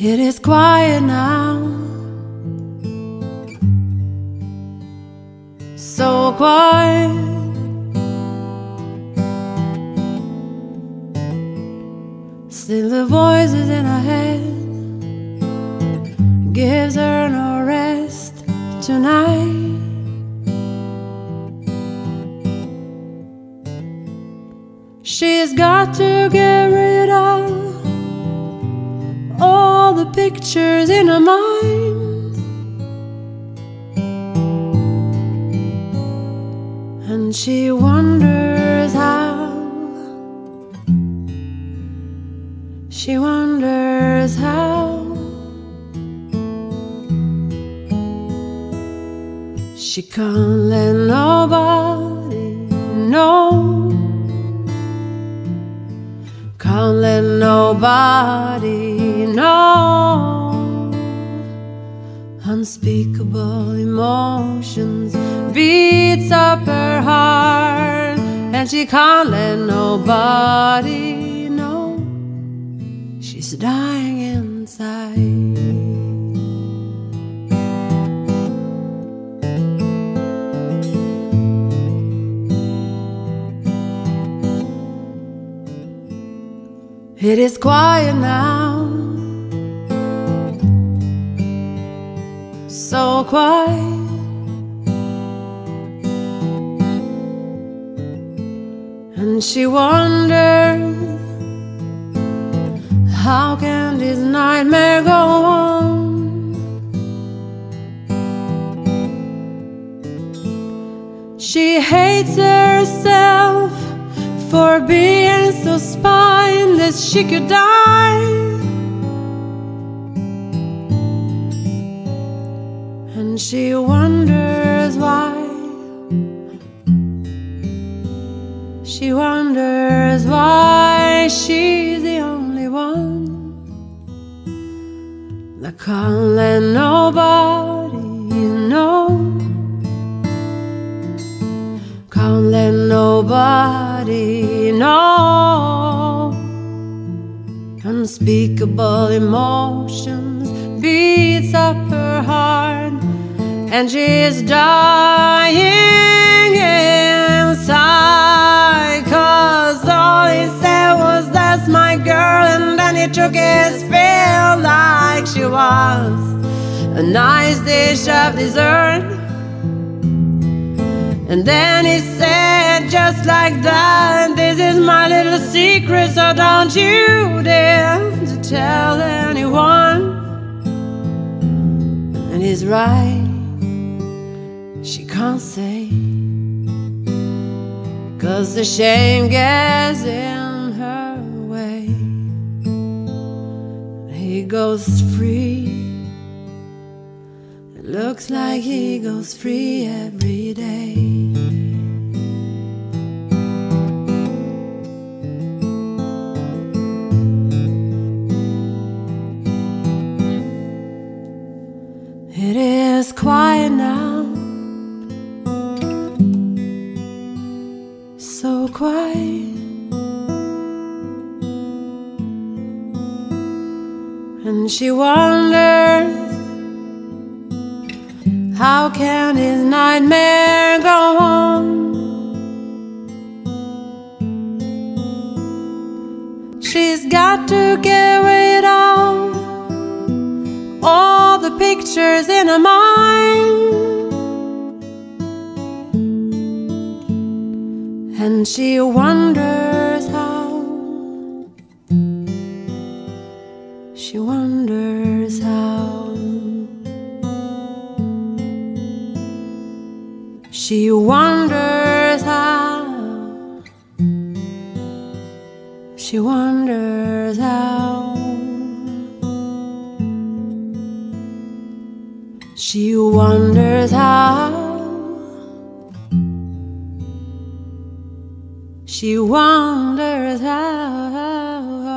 It is quiet now. So quiet. Still, the voices in her head gives her no rest tonight. She's got to get rid of pictures in her mind. And she wonders how. She wonders how. She can't let nobody know. Can't let nobody know. Unspeakable emotions beats up her heart, and she can't let nobody know she's dying inside. It is quiet now, so quiet. And she wonders how can this nightmare go on? She hates herself for being so she could die. And she wonders why. She wonders why she's the only one that can't let nobody know. Can't let nobody know. Unspeakable emotions beats up her heart, and she's dying inside. Cause all he said was, That's my girl, and then he took his fill like she was a nice dish of dessert. And then he said, just like that, this is my little secret, so don't you dare to tell anyone. And he's right, she can't say, cause the shame gets in her way. He goes free. It looks like he goes free every day. Quiet. And she wonders how can his nightmare go on? She's got to get rid of all the pictures in her mind. And she wonders how. She wonders how. She wonders how. She wonders how. She wonders how. She wonders how.